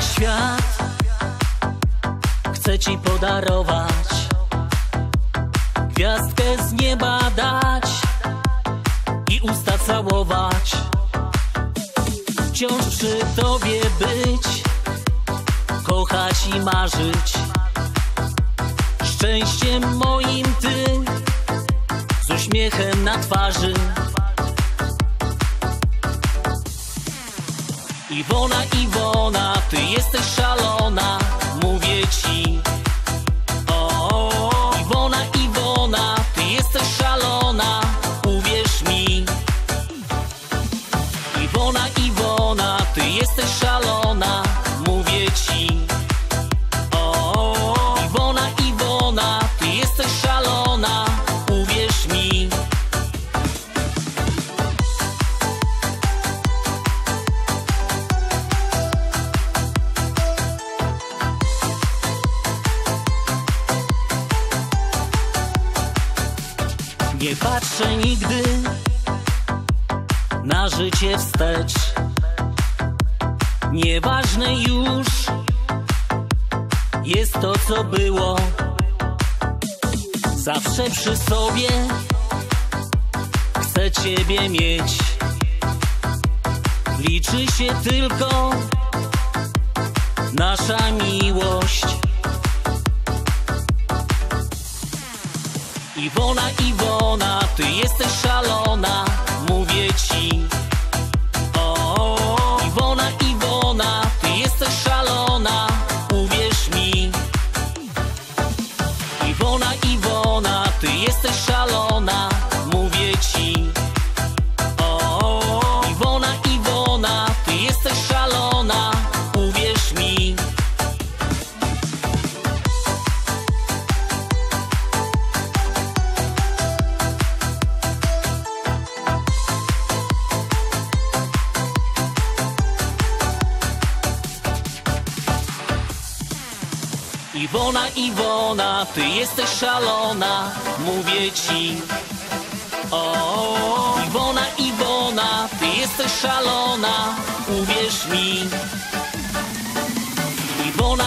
świat Chcę ci podarować. Gwiazdkę z nieba dać I usta całować. Wciąż przy tobie być Kochać i marzyć. Szczęściem moim ty Z uśmiechem na twarzy Iwona, Iwona, ty jesteś szalona, mówię ci. O, Iwona, Iwona, ty jesteś szalona, uwierz mi. Iwona, Iwona, ty jesteś szalona, Nie patrzę nigdy na życie wstecz. Nieważne już jest to, co było. Zawsze przy sobie chcę Ciebie mieć. Liczy się tylko nasza miłość. Iwona, Iwona, ty jesteś szalona, mówię ci. O, Iwona, Iwona, ty jesteś szalona, uwierz mi. Iwona, Iwona, ty jesteś szalona, Iwona, Iwona, ty jesteś szalona, mówię ci. O, Iwona, Iwona, ty jesteś szalona, uwierz mi. Iwona,